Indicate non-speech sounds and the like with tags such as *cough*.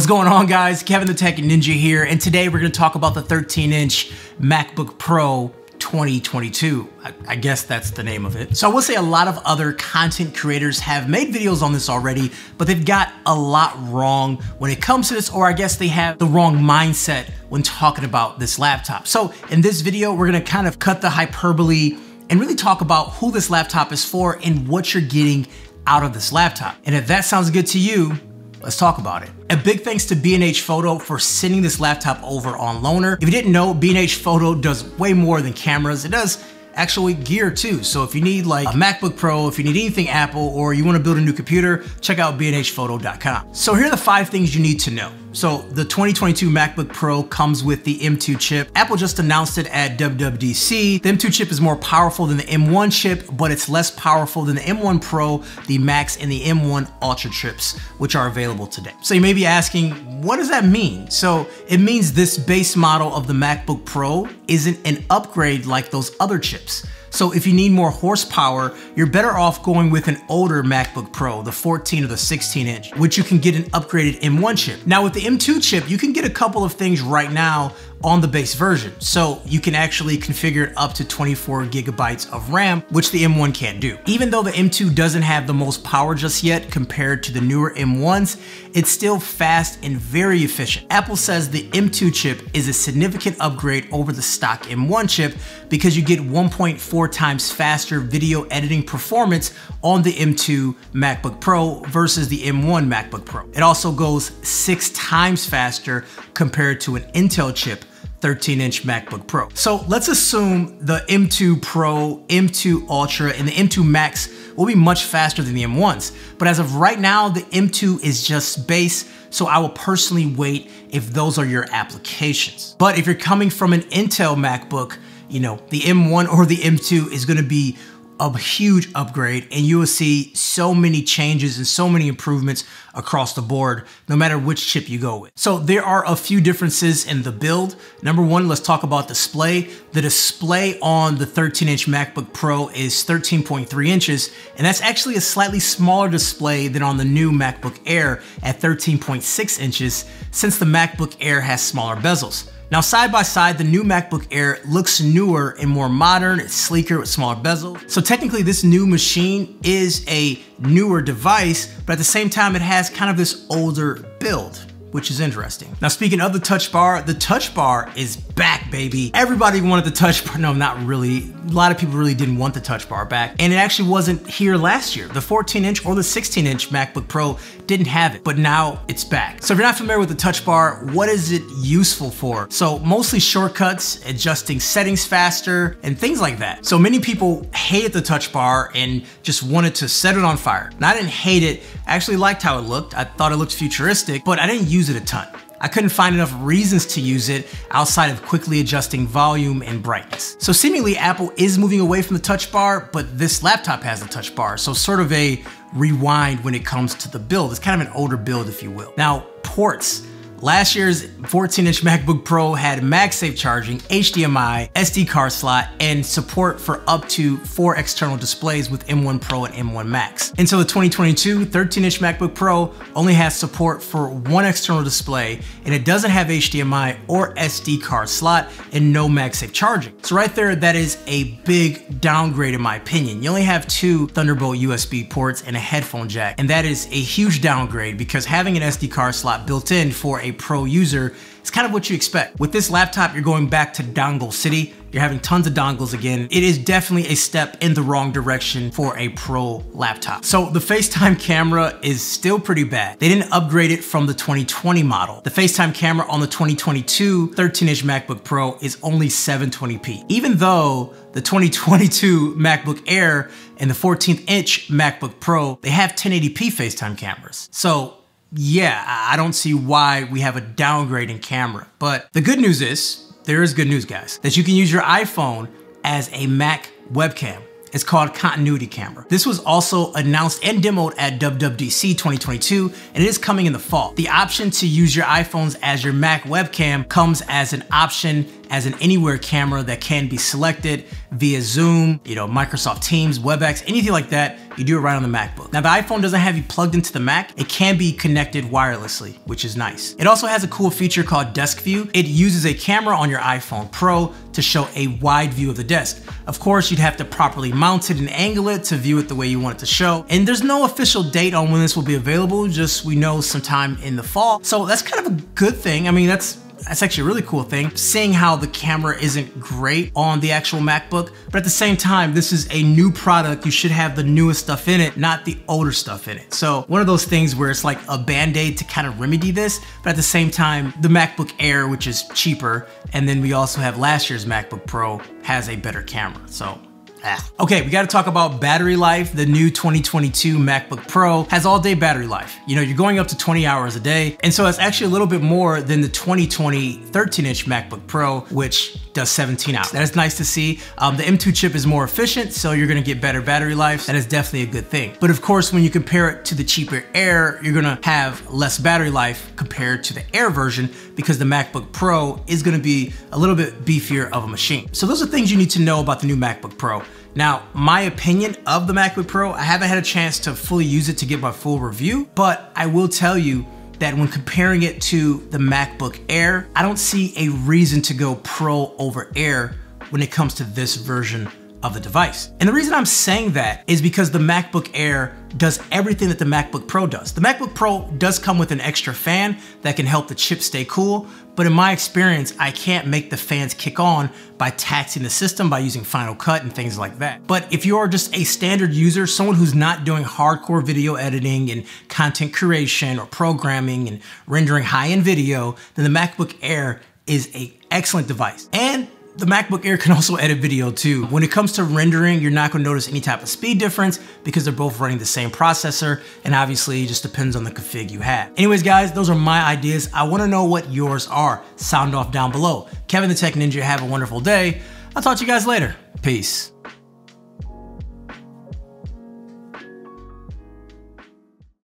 What's going on guys? Kevin the Tech Ninja here, and today we're gonna talk about the 13 inch MacBook Pro 2022. I, I, guess that's the name of it. So I will say a lot of other content creators have made videos on this already, but they've got a lot wrong when it comes to this, or I guess they have the wrong mindset when talking about this laptop. So in this video, we're gonna kind of cut the hyperbole and really talk about who this laptop is for and what you're getting out of this laptop. And if that sounds good to you, Let's talk about it. A big thanks to B&H Photo for sending this laptop over on loaner. If you didn't know, B&H Photo does way more than cameras. It does actually gear too. So if you need like a MacBook Pro, if you need anything Apple, or you wanna build a new computer, check out bnhphoto.com. So here are the five things you need to know. So the 2022 MacBook Pro comes with the M2 chip. Apple just announced it at WWDC. The M2 chip is more powerful than the M1 chip, but it's less powerful than the M1 Pro, the Max, and the M1 Ultra chips, which are available today. So you may be asking, what does that mean? So it means this base model of the MacBook Pro isn't an upgrade like those other chips. So if you need more horsepower, you're better off going with an older MacBook Pro, the 14 or the 16 inch, which you can get an upgraded M1 chip. Now with the M2 chip, you can get a couple of things right now on the base version. So you can actually configure it up to 24 gigabytes of RAM, which the M1 can't do. Even though the M2 doesn't have the most power just yet compared to the newer M1s, it's still fast and very efficient. Apple says the M2 chip is a significant upgrade over the stock M1 chip because you get 1.4 times faster video editing performance on the M2 MacBook Pro versus the M1 MacBook Pro. It also goes six times faster compared to an Intel chip 13 inch MacBook Pro. So let's assume the M2 Pro, M2 Ultra, and the M2 Max will be much faster than the M1s. But as of right now, the M2 is just base, so I will personally wait if those are your applications. But if you're coming from an Intel MacBook, you know, the M1 or the M2 is gonna be a huge upgrade and you will see so many changes and so many improvements across the board, no matter which chip you go with. So there are a few differences in the build. Number one, let's talk about display. The display on the 13 inch MacBook Pro is 13.3 inches, and that's actually a slightly smaller display than on the new MacBook Air at 13.6 inches, since the MacBook Air has smaller bezels. Now side by side, the new MacBook Air looks newer and more modern, it's sleeker with smaller bezel. So technically this new machine is a newer device, but at the same time it has kind of this older build which is interesting. Now speaking of the touch bar, the touch bar is back, baby. Everybody wanted the touch bar. *laughs* No, not really. A lot of people really didn't want the touch bar back. And it actually wasn't here last year. The 14 inch or the 16 inch MacBook Pro didn't have it, but now it's back. So if you're not familiar with the touch bar, what is it useful for? So mostly shortcuts, adjusting settings faster, and things like that. So many people hated the touch bar and just wanted to set it on fire. And I didn't hate it. I actually liked how it looked. I thought it looked futuristic, but I didn't use it a ton. I couldn't find enough reasons to use it outside of quickly adjusting volume and brightness. So seemingly Apple is moving away from the touch bar, but this laptop has the touch bar. So sort of a rewind when it comes to the build. It's kind of an older build, if you will. Now, ports. Last year's 14 inch MacBook Pro had MagSafe charging, HDMI, SD card slot, and support for up to four external displays with M1 Pro and M1 Max. Until the 2022 13 inch MacBook Pro only has support for one external display, and it doesn't have HDMI or SD card slot and no MagSafe charging. So right there, that is a big downgrade in my opinion. You only have two Thunderbolt USB ports and a headphone jack, and that is a huge downgrade because having an SD card slot built in for a pro user it's kind of what you expect. With this laptop, you're going back to dongle city. You're having tons of dongles again. It is definitely a step in the wrong direction for a pro laptop. So the FaceTime camera is still pretty bad. They didn't upgrade it from the 2020 model. The FaceTime camera on the 2022 13-inch MacBook Pro is only 720p. Even though the 2022 MacBook Air and the 14th inch MacBook Pro, they have 1080p FaceTime cameras. So yeah, I don't see why we have a downgrade in camera. But the good news is, there is good news, guys, that you can use your iPhone as a Mac webcam. It's called Continuity Camera. This was also announced and demoed at WWDC 2022, and it is coming in the fall. The option to use your iPhones as your Mac webcam comes as an option as an anywhere camera that can be selected via Zoom, you know, Microsoft Teams, WebEx, anything like that. You do it right on the MacBook. Now the iPhone doesn't have you plugged into the Mac, it can be connected wirelessly, which is nice. It also has a cool feature called Desk View. It uses a camera on your iPhone Pro to show a wide view of the desk. Of course, you'd have to properly mount it and angle it to view it the way you want it to show. And there's no official date on when this will be available, just we know sometime in the fall. So that's kind of a good thing. I mean, that's that's actually a really cool thing, seeing how the camera isn't great on the actual MacBook, but at the same time, this is a new product. You should have the newest stuff in it, not the older stuff in it. So one of those things where it's like a band-aid to kind of remedy this, but at the same time, the MacBook Air, which is cheaper, and then we also have last year's MacBook Pro, has a better camera. So Ah. Okay, we gotta talk about battery life. The new 2022 MacBook Pro has all day battery life. You know, you're going up to 20 hours a day. And so it's actually a little bit more than the 2020 13 inch MacBook Pro, which does 17 hours. That is nice to see. Um, the M2 chip is more efficient, so you're gonna get better battery life. That is definitely a good thing. But of course, when you compare it to the cheaper Air, you're gonna have less battery life compared to the Air version because the MacBook Pro is gonna be a little bit beefier of a machine. So those are things you need to know about the new MacBook Pro. Now, my opinion of the MacBook Pro, I haven't had a chance to fully use it to get my full review, but I will tell you that when comparing it to the MacBook Air, I don't see a reason to go Pro over Air when it comes to this version of the device. And the reason I'm saying that is because the MacBook Air does everything that the MacBook Pro does. The MacBook Pro does come with an extra fan that can help the chip stay cool, but in my experience, I can't make the fans kick on by taxing the system by using Final Cut and things like that. But if you're just a standard user, someone who's not doing hardcore video editing and content creation or programming and rendering high-end video, then the MacBook Air is a excellent device. And the MacBook Air can also edit video too. When it comes to rendering, you're not gonna notice any type of speed difference because they're both running the same processor, and obviously it just depends on the config you have. Anyways, guys, those are my ideas. I wanna know what yours are. Sound off down below. Kevin the Tech Ninja, have a wonderful day. I'll talk to you guys later. Peace.